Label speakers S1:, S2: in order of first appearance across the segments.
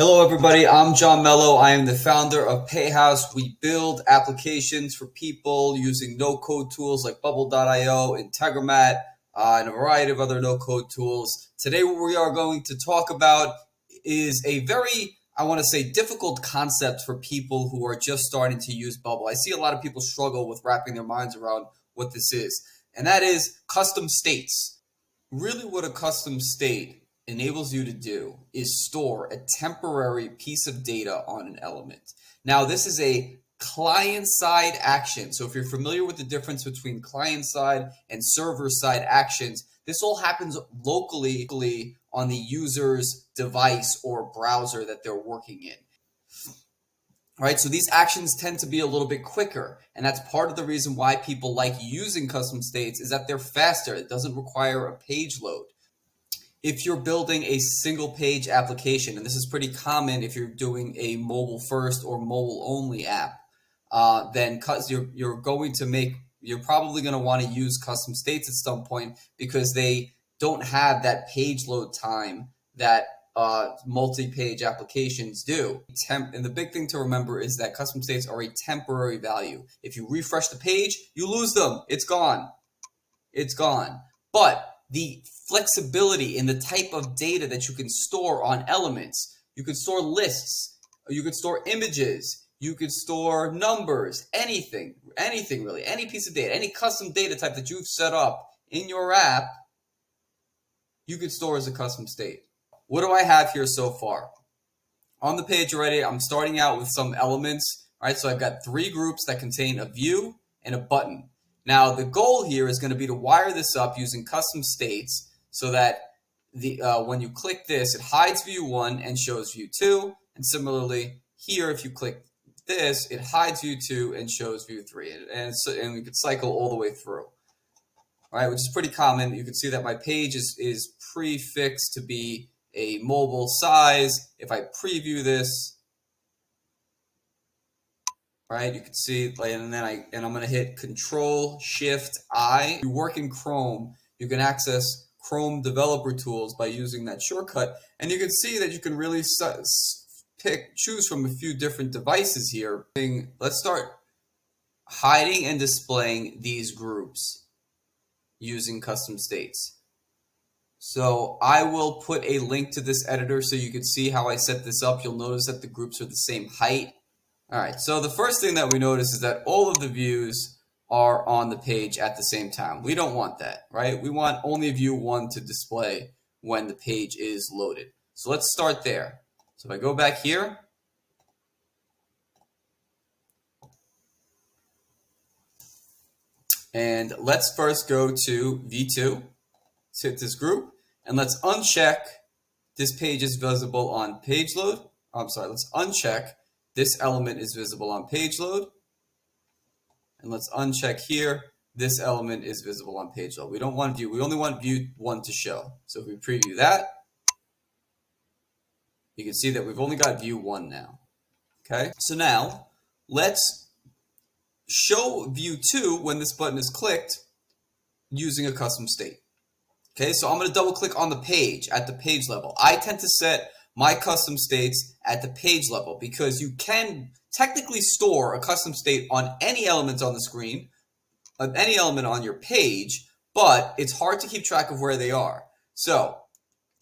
S1: Hello, everybody. I'm Jon Melo. I am the founder of PayHouse. We build applications for people using no code tools like Bubble.io, Integromat, uh, and a variety of other no code tools. Today, what we are going to talk about is a very, I want to say, difficult concept for people who are just starting to use Bubble. I see a lot of people struggle with wrapping their minds around what this is, and that is custom states. Really, what a custom state enables you to do is store a temporary piece of data on an element. Now, this is a client side action. So if you're familiar with the difference between client side and server side actions, this all happens locally on the user's device or browser that they're working in. Right, so these actions tend to be a little bit quicker, and that's part of the reason why people like using custom states is that they're faster. It doesn't require a page load if you're building a single page application, and this is pretty common if you're doing a mobile first or mobile only app, uh, then you're, you're going to make, you're probably going to want to use custom states at some point because they don't have that page load time that uh, multi-page applications do. Temp and the big thing to remember is that custom states are a temporary value. If you refresh the page, you lose them. It's gone. It's gone. But the flexibility in the type of data that you can store on elements. You can store lists, you could store images, you could store numbers, anything, anything really, any piece of data, any custom data type that you've set up in your app, you could store as a custom state. What do I have here so far? On the page already, I'm starting out with some elements. right? so I've got three groups that contain a view and a button. Now, the goal here is going to be to wire this up using custom states so that the uh, when you click this, it hides view 1 and shows view 2. And similarly, here, if you click this, it hides view 2 and shows view 3. And, and, so, and we could cycle all the way through. All right, which is pretty common. You can see that my page is, is prefixed to be a mobile size. If I preview this, right? You can see, and then I, and I'm going to hit Control Shift I. You work in Chrome, you can access Chrome developer tools by using that shortcut. And you can see that you can really pick, choose from a few different devices here. Let's start hiding and displaying these groups using custom states. So I will put a link to this editor so you can see how I set this up. You'll notice that the groups are the same height all right, so the first thing that we notice is that all of the views are on the page at the same time. We don't want that, right? We want only view one to display when the page is loaded. So let's start there. So if I go back here, and let's first go to V2, let's hit this group, and let's uncheck this page is visible on page load. I'm sorry, let's uncheck this element is visible on page load. And let's uncheck here. This element is visible on page level. We don't want view. We only want view one to show. So if we preview that, you can see that we've only got view one now. Okay. So now let's show view two when this button is clicked using a custom state. Okay. So I'm going to double click on the page at the page level. I tend to set my custom states at the page level because you can technically store a custom state on any element on the screen, of any element on your page, but it's hard to keep track of where they are. So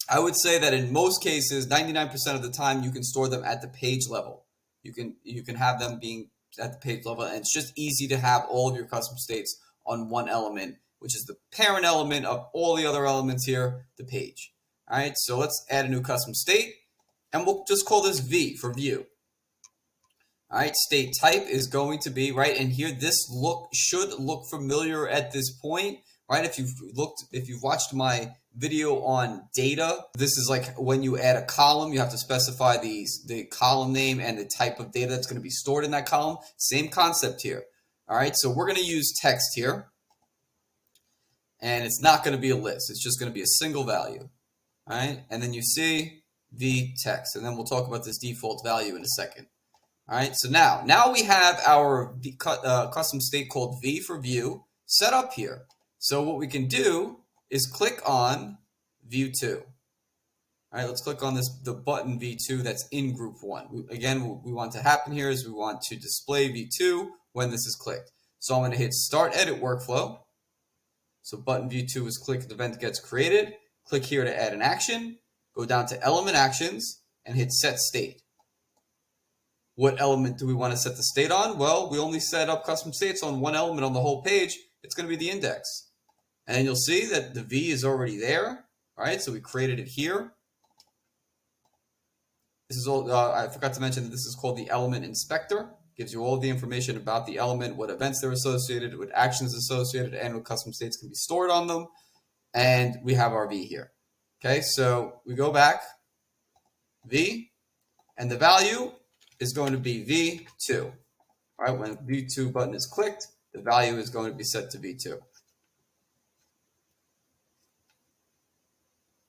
S1: I would say that in most cases, 99% of the time, you can store them at the page level. You can you can have them being at the page level, and it's just easy to have all of your custom states on one element, which is the parent element of all the other elements here, the page. All right, so let's add a new custom state, and we'll just call this V for view. All right, state type is going to be, right, and here this look should look familiar at this point, right? If you've looked, if you've watched my video on data, this is like when you add a column, you have to specify these, the column name and the type of data that's going to be stored in that column. Same concept here. All right, so we're going to use text here, and it's not going to be a list. It's just going to be a single value. All right, and then you see the text, and then we'll talk about this default value in a second. All right, so now, now we have our v, uh, custom state called v for view set up here. So what we can do is click on view 2. All right, let's click on this the button V2 that's in group one. We, again, what we want to happen here is we want to display V2 when this is clicked. So I'm going to hit Start Edit Workflow. So button V2 is clicked, event gets created. Click here to add an action. Go down to Element Actions and hit Set State. What element do we want to set the state on? Well, we only set up custom states on one element on the whole page. It's going to be the index. And you'll see that the V is already there. All right, so we created it here. This is all, uh, I forgot to mention that this is called the element inspector. Gives you all the information about the element, what events they're associated, what actions associated, and what custom states can be stored on them. And we have our V here. Okay, so we go back, V, and the value is going to be V2. All right, when V2 button is clicked, the value is going to be set to V2.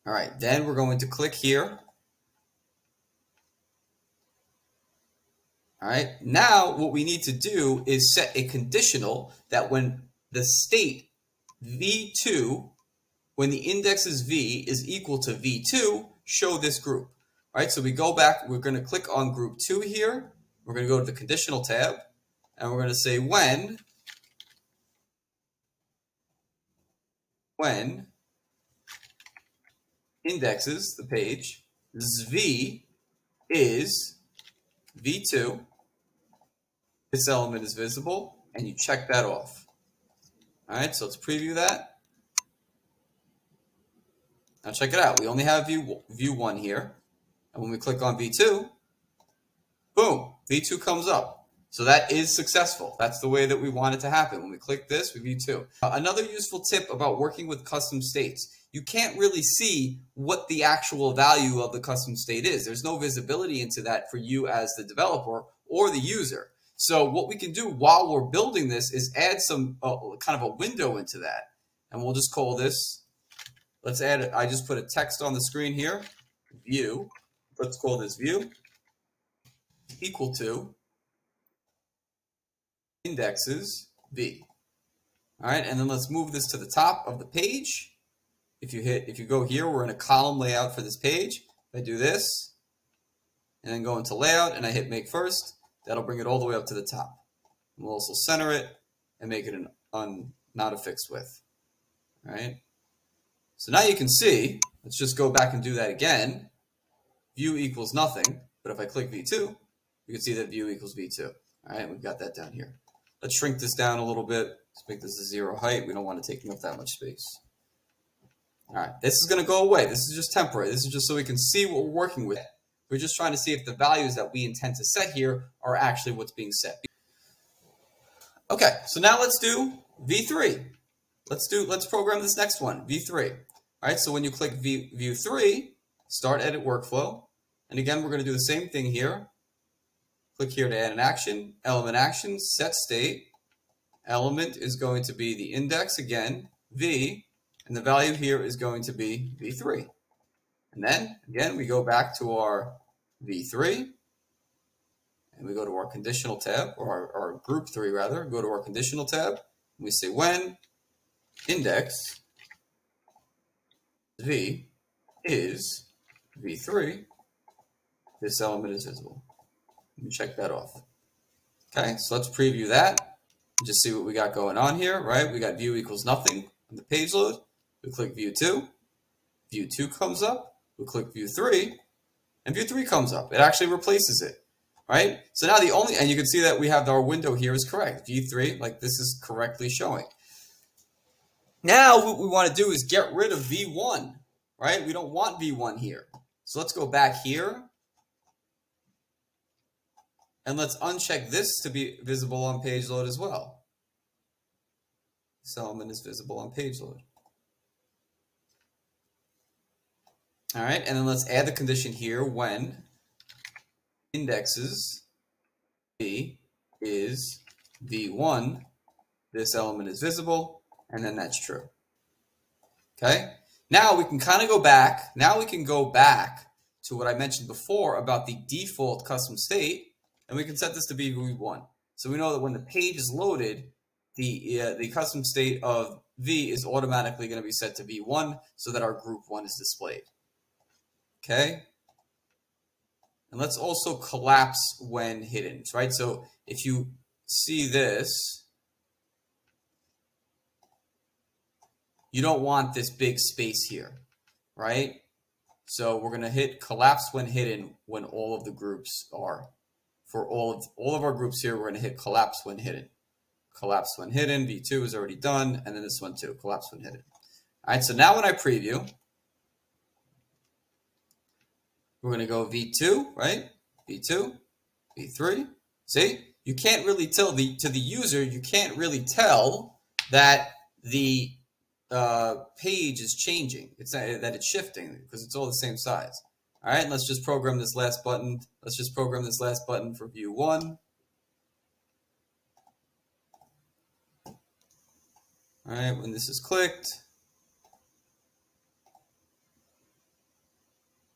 S1: All right, then we're going to click here. All right, now what we need to do is set a conditional that when the state v2, when the index is v is equal to v2, show this group. All right, so we go back, we're going to click on group 2 here. We're going to go to the conditional tab, and we're going to say when, when indexes the page, v is v2, this element is visible, and you check that off. All right, so let's preview that. Now check it out. We only have view, view 1 here. And when we click on V2, boom, V2 comes up. So that is successful. That's the way that we want it to happen. When we click this, we V2. Uh, another useful tip about working with custom states. You can't really see what the actual value of the custom state is. There's no visibility into that for you as the developer or the user. So what we can do while we're building this is add some uh, kind of a window into that. And we'll just call this, let's add it. I just put a text on the screen here, view let's call this view equal to indexes v. All right, and then let's move this to the top of the page. If you hit, if you go here, we're in a column layout for this page. I do this, and then go into layout, and I hit make first, that'll bring it all the way up to the top. And we'll also center it and make it an un, not a fixed width. All right. So now you can see, let's just go back and do that again view equals nothing. But if I click V2, you can see that view equals V2. All right, we've got that down here. Let's shrink this down a little bit. Let's make this a zero height. We don't want to take up that much space. All right, this is going to go away. This is just temporary. This is just so we can see what we're working with. We're just trying to see if the values that we intend to set here are actually what's being set. Okay, so now let's do V3. Let's do, let's program this next one, V3. All right, so when you click v, View 3, Start Edit Workflow, and again, we're going to do the same thing here. Click here to add an action, element action, set state. Element is going to be the index again, V, and the value here is going to be V3. And then, again, we go back to our V3, and we go to our conditional tab, or our, our group 3 rather, go to our conditional tab, and we say when index V is V3, this element is visible. Let me check that off. Okay, so let's preview that. Just see what we got going on here, right? We got view equals nothing on the page load. We click view 2. View 2 comes up. We click view 3. And view 3 comes up. It actually replaces it, right? So now the only, and you can see that we have our window here is correct. View 3, like this is correctly showing. Now what we want to do is get rid of V1, right? We don't want V1 here. So let's go back here. And let's uncheck this to be visible on page load as well. This element is visible on page load. All right, and then let's add the condition here when indexes b is v1, this element is visible, and then that's true. Okay, now we can kind of go back. Now we can go back to what I mentioned before about the default custom state, and we can set this to be v1. So we know that when the page is loaded, the uh, the custom state of v is automatically going to be set to v1 so that our group one is displayed. Okay. And let's also collapse when hidden, right? So if you see this, you don't want this big space here, right? So we're going to hit collapse when hidden when all of the groups are. For all of all of our groups here, we're going to hit collapse when hidden. Collapse when hidden, V2 is already done, and then this one too, collapse when hidden. All right, so now when I preview, we're going to go V2, right? V2, V3. See, you can't really tell the to the user, you can't really tell that the uh, page is changing. It's not, that it's shifting because it's all the same size. All right, let's just program this last button. Let's just program this last button for view one. All right, when this is clicked,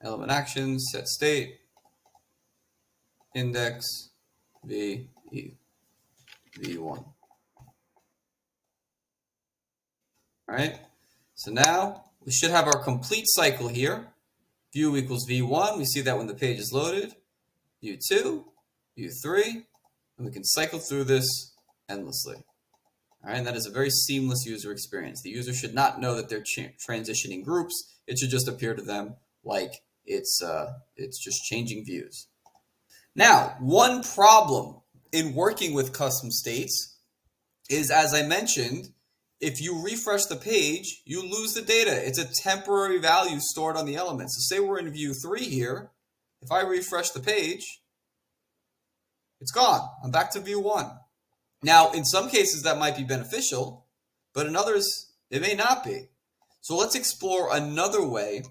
S1: element actions, set state, index, v, e, v1. All right, so now we should have our complete cycle here. View equals v1. We see that when the page is loaded. View 2, view 3, and we can cycle through this endlessly. All right, and that is a very seamless user experience. The user should not know that they're transitioning groups. It should just appear to them like it's uh, it's just changing views. Now, one problem in working with custom states is, as I mentioned, if you refresh the page, you lose the data. It's a temporary value stored on the element. So say we're in view three here. If I refresh the page, it's gone. I'm back to view one. Now, in some cases, that might be beneficial, but in others, it may not be. So let's explore another way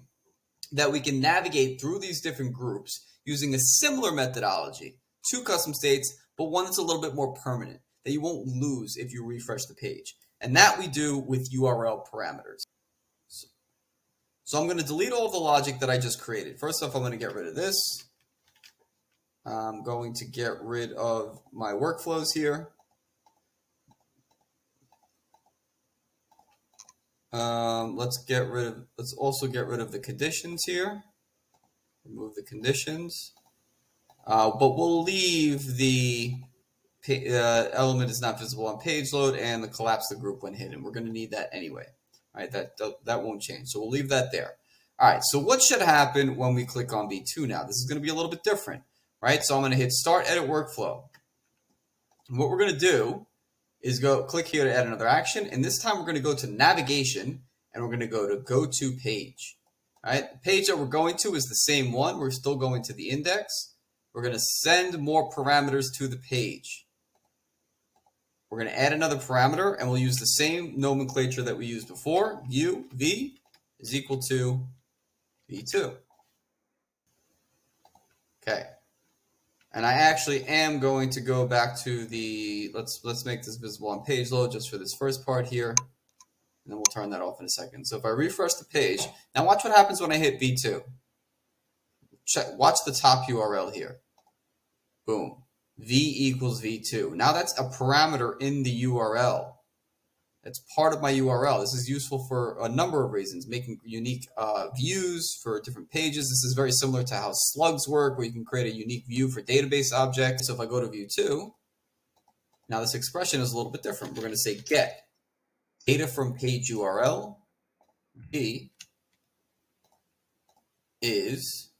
S1: that we can navigate through these different groups using a similar methodology two custom states, but one that's a little bit more permanent that you won't lose if you refresh the page. And that we do with URL parameters. So, so I'm going to delete all the logic that I just created. First off, I'm going to get rid of this. I'm going to get rid of my workflows here. Um, let's get rid of, let's also get rid of the conditions here. Remove the conditions. Uh, but we'll leave the uh, element is not visible on page load and the collapse the group when hidden. We're going to need that anyway. All right, that, that won't change. So we'll leave that there. All right, so what should happen when we click on V2 now? This is going to be a little bit different, right? So I'm going to hit Start Edit Workflow. And what we're going to do is go click here to add another action. And this time we're going to go to Navigation and we're going to go to Go to Page. All right, the page that we're going to is the same one. We're still going to the index. We're going to send more parameters to the page. We're going to add another parameter, and we'll use the same nomenclature that we used before. u, v, is equal to v2. Okay. And I actually am going to go back to the, let's, let's make this visible on page load just for this first part here. And then we'll turn that off in a second. So if I refresh the page, now watch what happens when I hit V2. Check, watch the top URL here. Boom v equals v2. Now that's a parameter in the URL. It's part of my URL. This is useful for a number of reasons, making unique uh, views for different pages. This is very similar to how slugs work, where you can create a unique view for database objects. So if I go to view 2, now this expression is a little bit different. We're going to say get data from page URL v is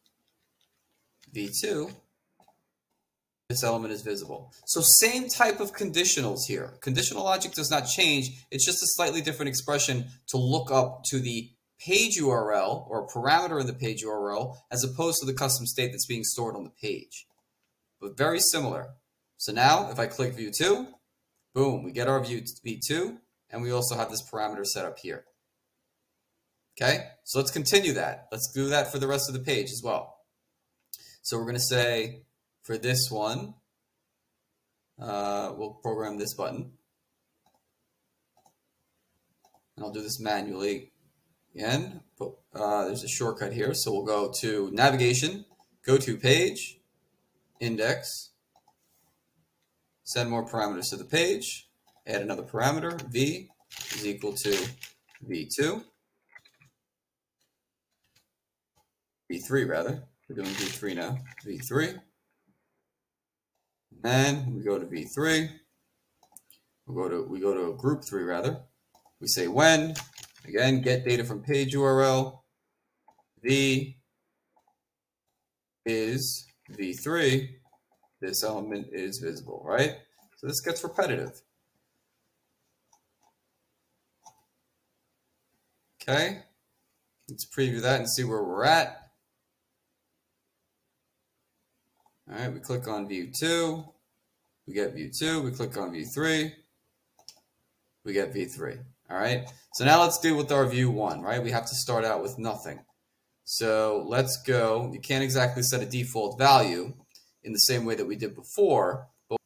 S1: v2 this element is visible. So same type of conditionals here. Conditional logic does not change. It's just a slightly different expression to look up to the page URL or parameter in the page URL as opposed to the custom state that's being stored on the page. But very similar. So now if I click view 2, boom, we get our view v2 and we also have this parameter set up here. Okay, so let's continue that. Let's do that for the rest of the page as well. So we're going to say for this one, uh, we'll program this button. And I'll do this manually again. But, uh, there's a shortcut here. So we'll go to navigation, go to page, index, send more parameters to the page, add another parameter, v is equal to v2, v3 rather. We're doing v3 now. v3. Then we go to v3. We go to we go to group three rather. We say when again get data from page URL. v is v3. This element is visible, right? So this gets repetitive. Okay, let's preview that and see where we're at. All right, we click on view two, we get view two, we click on view three, we get v3. All right, so now let's deal with our view one, right? We have to start out with nothing. So let's go, you can't exactly set a default value in the same way that we did before, but,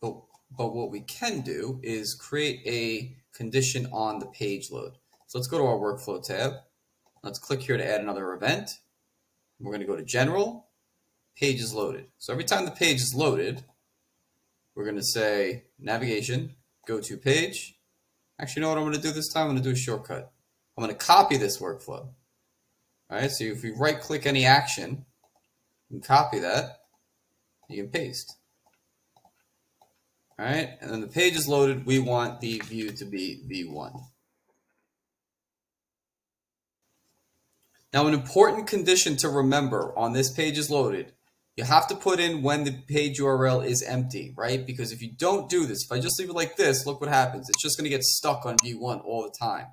S1: but, but what we can do is create a condition on the page load. So let's go to our workflow tab. Let's click here to add another event. We're going to go to general, page is loaded. So every time the page is loaded, we're going to say navigation, go to page. Actually, you know what I'm going to do this time? I'm going to do a shortcut. I'm going to copy this workflow. All right, so if we right click any action, you can copy that, you can paste. All right, and then the page is loaded. We want the view to be v1. Now, an important condition to remember on this page is loaded. You have to put in when the page URL is empty, right? Because if you don't do this, if I just leave it like this, look what happens. It's just going to get stuck on v1 all the time.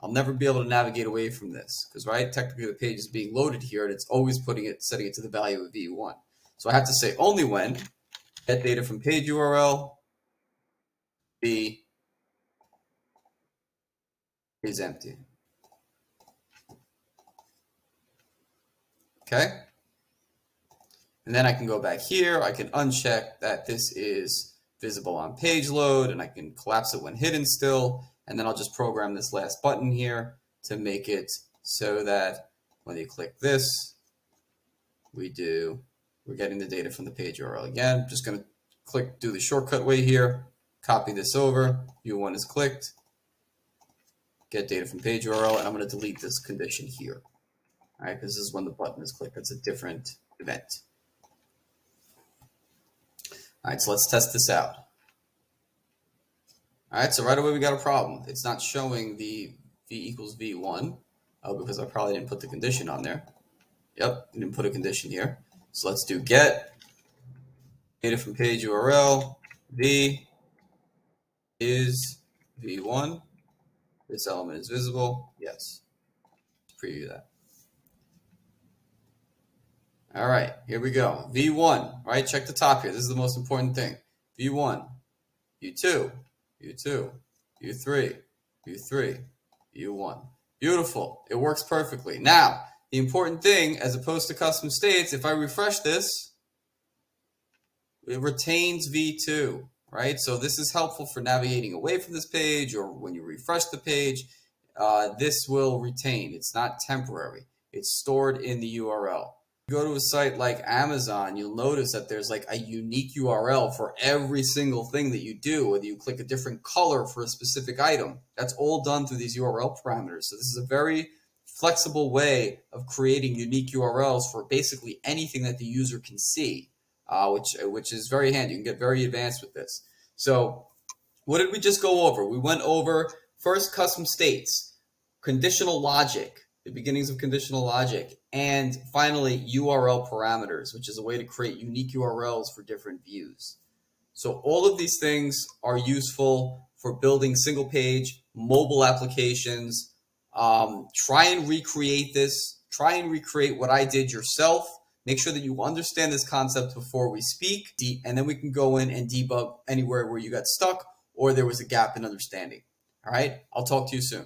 S1: I'll never be able to navigate away from this because, right, technically the page is being loaded here and it's always putting it, setting it to the value of v1. So I have to say only when get data from page URL v is empty. Okay. And then I can go back here. I can uncheck that this is visible on page load and I can collapse it when hidden still. And then I'll just program this last button here to make it so that when you click this, we do, we're getting the data from the page URL. Again, I'm just going to click, do the shortcut way here, copy this over, U1 is clicked, get data from page URL, and I'm going to delete this condition here. All right, because this is when the button is clicked. It's a different event. All right, so let's test this out. All right, so right away we got a problem. It's not showing the v equals v1 oh, because I probably didn't put the condition on there. Yep, didn't put a condition here. So let's do get data from page URL v is v1. This element is visible. Yes. Let's preview that. All right, here we go. V1, right? Check the top here. This is the most important thing. V1, V2, V2, V3, V3, V1. Beautiful. It works perfectly. Now, the important thing, as opposed to custom states, if I refresh this, it retains V2, right? So this is helpful for navigating away from this page or when you refresh the page, uh, this will retain. It's not temporary. It's stored in the URL go to a site like Amazon, you'll notice that there's like a unique URL for every single thing that you do, whether you click a different color for a specific item. That's all done through these URL parameters. So this is a very flexible way of creating unique URLs for basically anything that the user can see, uh, which, which is very handy. You can get very advanced with this. So what did we just go over? We went over first custom states, conditional logic, the beginnings of conditional logic, and finally URL parameters, which is a way to create unique URLs for different views. So all of these things are useful for building single page mobile applications. Um, try and recreate this. Try and recreate what I did yourself. Make sure that you understand this concept before we speak, and then we can go in and debug anywhere where you got stuck or there was a gap in understanding. All right, I'll talk to you soon.